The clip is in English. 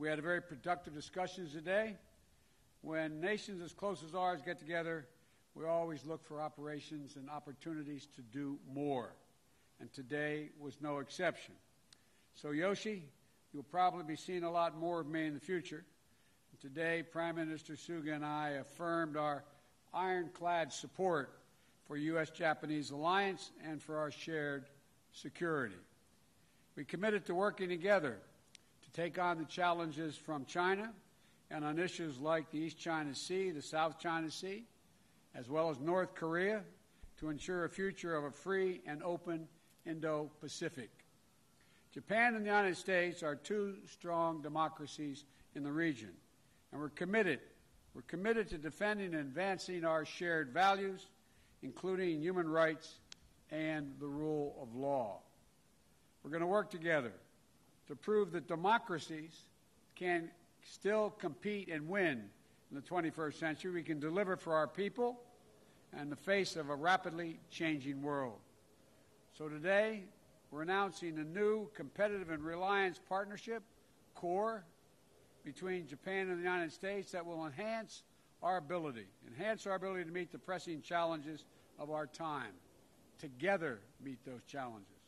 We had a very productive discussions today. When nations as close as ours get together, we always look for operations and opportunities to do more. And today was no exception. So, Yoshi, you'll probably be seeing a lot more of me in the future. And today, Prime Minister Suga and I affirmed our ironclad support for U.S. Japanese alliance and for our shared security. We committed to working together take on the challenges from China and on issues like the East China Sea, the South China Sea, as well as North Korea to ensure a future of a free and open Indo Pacific. Japan and the United States are two strong democracies in the region, and we're committed. We're committed to defending and advancing our shared values, including human rights and the rule of law. We're going to work together to prove that democracies can still compete and win in the 21st century. We can deliver for our people in the face of a rapidly changing world. So today, we're announcing a new competitive and reliance partnership, CORE, between Japan and the United States that will enhance our ability, enhance our ability to meet the pressing challenges of our time. Together, meet those challenges.